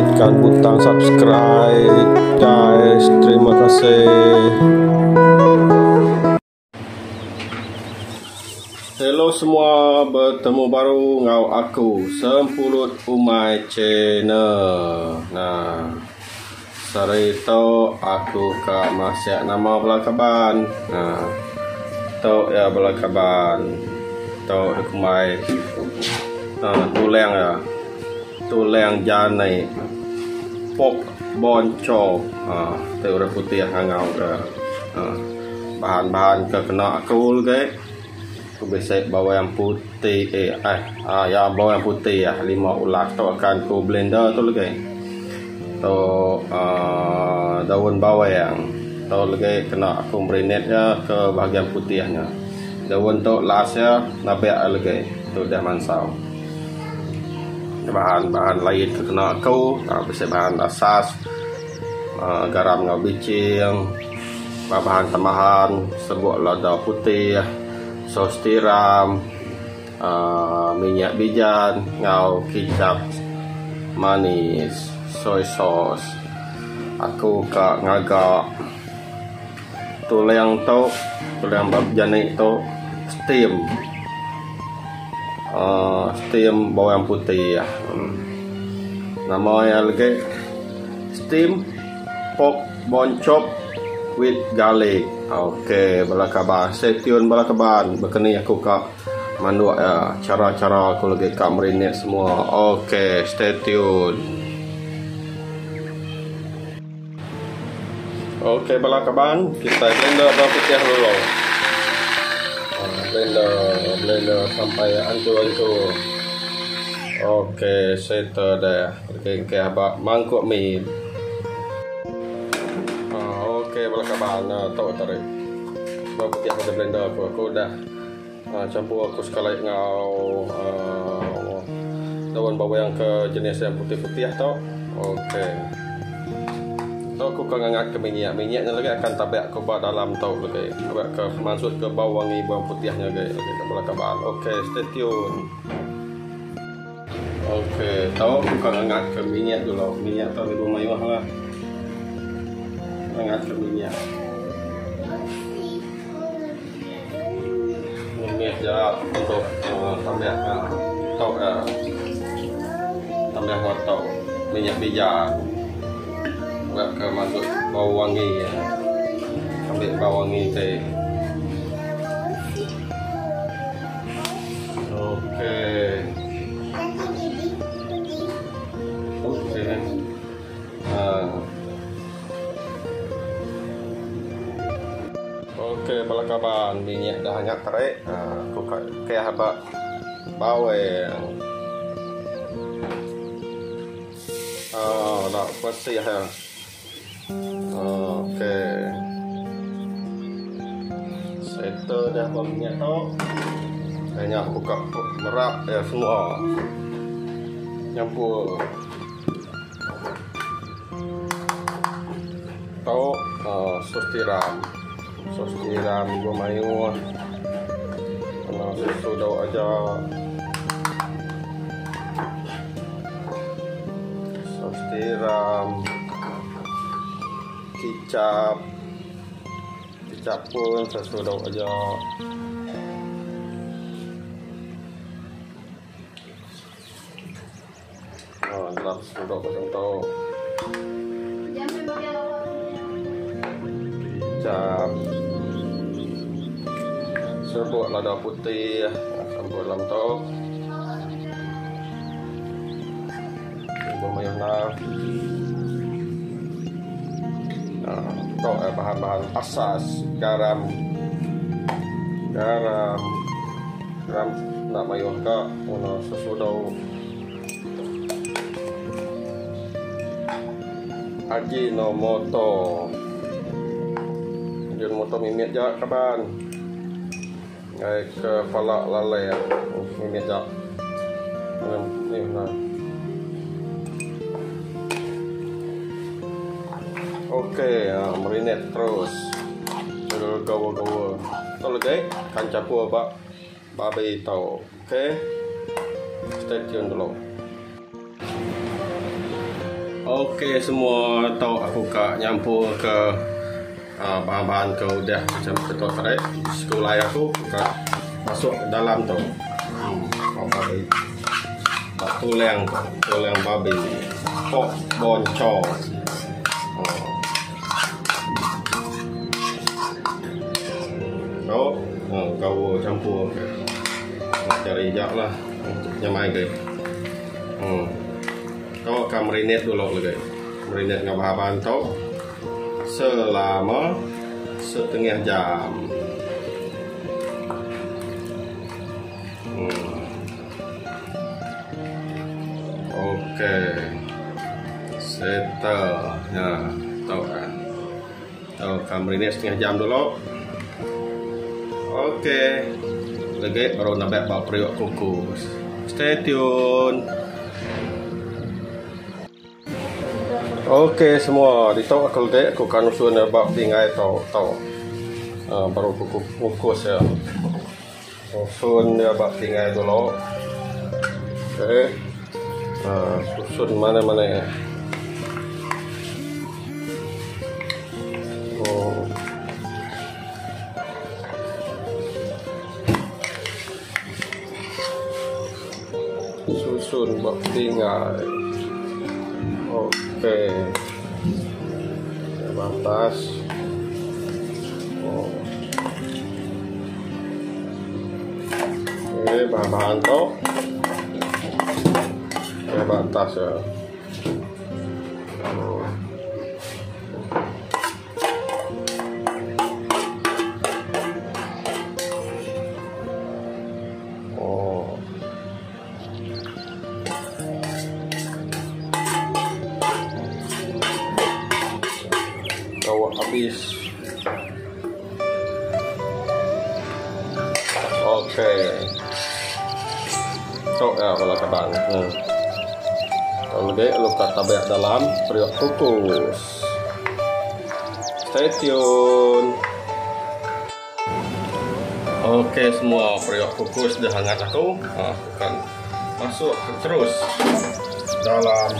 tekan butang subscribe guys. Terima kasih. Hello semua, bertemu baru ngau aku Sempulut Umai Channel. Nah Sari tu aku ka masyak nama belakaban Nah Tu ya belakaban Tu dikumai Nah tuleng ya Tuleng janai Pok tu orang putih hangau ke Ah, Bahan-bahan ke kena aku guys aku biasa bawa yang putih eh eh ah ya bawa yang putih ya lima ulas tu akan ku blender tu lagi. Tu daun bawang tu lagi kena aku merinet ya ke bahagian putihnya. Daun tu las ya nabe lagi tu dah mansau bahan-bahan lain ke kena aku biasa bahan asas uh, garam ngau bicing bahan tambahan serbuk lada putih sos tiram uh, minyak bijan ngau kicap manis soy sauce aku ka ngaga tuleng tu tuleng bab janik tu steam uh, steam bawang putih ya hmm. nama yang lagi steam pork bone chop with garlic Okey, bala kabar. Stay tune bala kabar. Berkeni aku kak mandu ya cara-cara aku lagi kak merinet semua. Okey, stay tune. Okey, bala kabar. Kita blender bawang putih dulu. Ah, blender, blender sampai hancur-hancur. Okey, settle dah. Okey, okay, habak mangkuk mie okey bala kaban uh, tahu tarik sebab putih pada blender aku aku dah uh, campur aku sekali ngau uh, daun bawang ke jenis yang putih-putih tau okey so aku akan angkat ke minyak. Minyaknya lagi akan tabak aku buat dalam tau lagi. Tabak ke masuk ke bawang ni bawang putihnya lagi. Okey tak bala kaban okey stay tune. Okey, tahu aku akan angkat ke minyak dulu. Minyak tu lebih mayuh lah. Mengangkat minyak. Minyak jarak untuk uh, tambah uh, tok uh, tambah hotok minyak bijan buat ke masuk bau wangi ya. ambil bau wangi teh okey uh, Okey, bala kaban minyak dah hangat tarik. Ha, aku ke habak bawang. Ah, nak bersih ya. Okey. Settle dah minyak tu. Hanya buka merap ya semua. Nyampur. Tau, uh, sos tiram sos tiram gua mayu kena susu daun aja sos kicap. Kicap pun susu daun aja. Oh, susu daun macam tu. Kicap. Serbuk lada putih serbuk dalam tu serbuk mayonnaise bahan-bahan asas garam. Garam. Garam nak mayuh ke guna sesudah Ajinomoto Ajinomoto mimit je kaban Ngai ke falak lalai Mimit je Ni nah Okey, uh, marinate terus. Terus gawa-gawa. Tahu lagi? Kan campur bak babi tahu. Okey. Stay tune dulu. Okey semua tahu aku kak nyampur ke uh, bahan-bahan ke udah macam ketua tarik sekolah aku kak masuk dalam tu. Hmm, babi. Tak tulang, tulang babi. Pok boncong. Campur. Cari jap lah. Nyamai ke. Hmm. Kau akan marinate dulu lagi. Marinate dengan bahan-bahan tu selama setengah jam. Hmm. Okey. Settle. Ya, tahu kan. Tahu akan marinate setengah jam dulu. Okey. Lagi baru nak buat periuk kukus. Stay tune. Okey semua, di tahu aku dek aku kan usul tahu tahu. Uh, baru aku kukus ya. Dia buat pingai dulu. Okey. Uh, susun mana mana ya. Oh. Susun buat pingai. Oke batas oh. ini bahan-bahan toh ini batas ya oh. Oh ya kalau kapan hmm. kalau dia lu kata banyak dalam periuk kukus stay tune. Oke semua periuk kukus sudah hangat aku. Nah, akan masuk terus dalam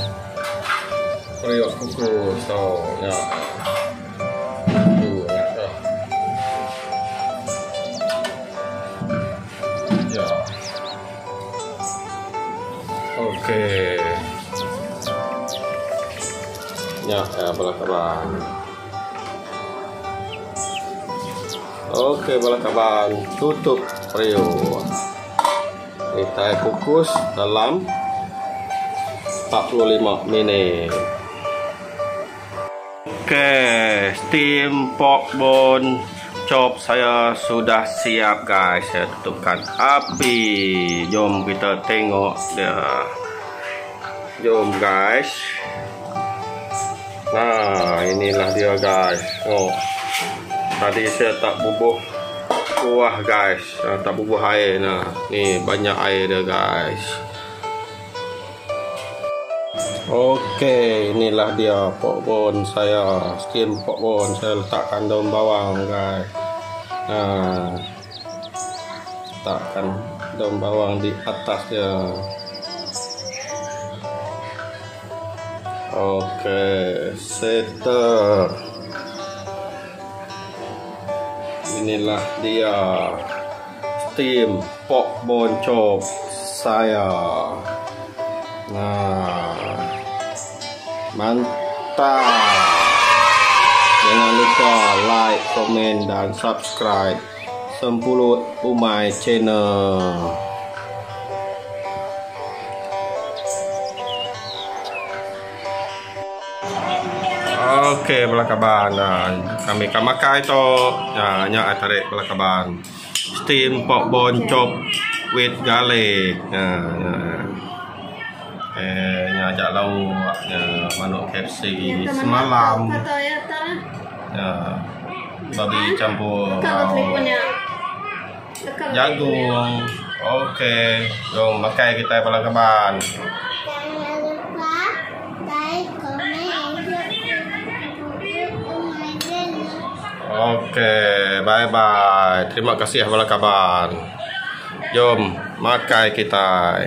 periuk kukus so ya Oke. Ya, ya kaban. Oke, kaban. Tutup Rio. Kita kukus dalam 45 menit. Oke, steam pork bone chop saya sudah siap guys. Saya tutupkan api. Jom kita tengok dia. Jom guys. Nah, inilah dia guys. Oh. Tadi saya tak bubuh kuah guys. Ah, tak bubuh air nah. Ni banyak air dia guys. Okey, inilah dia pokbon saya. Steam pokbon saya letakkan daun bawang guys. Nah. Letakkan daun bawang di atas dia. Oke, setter. Inilah dia tim pok boncok saya. Nah, mantap. Jangan lupa like, komen, dan subscribe Sempulut Umai Channel. Okey, belakaban. Nah, kami akan makan itu. Ya, nyak tarik belakaban. Steam pork bone chop with garlic. Ya, ya. Eh, nyak ajak lauk ya, manuk KFC semalam. Ya. Babi campur jagung. Okey, jom makan kita belakaban. Oke, bye bye. Terima kasih atas kabar. Jom makai kita.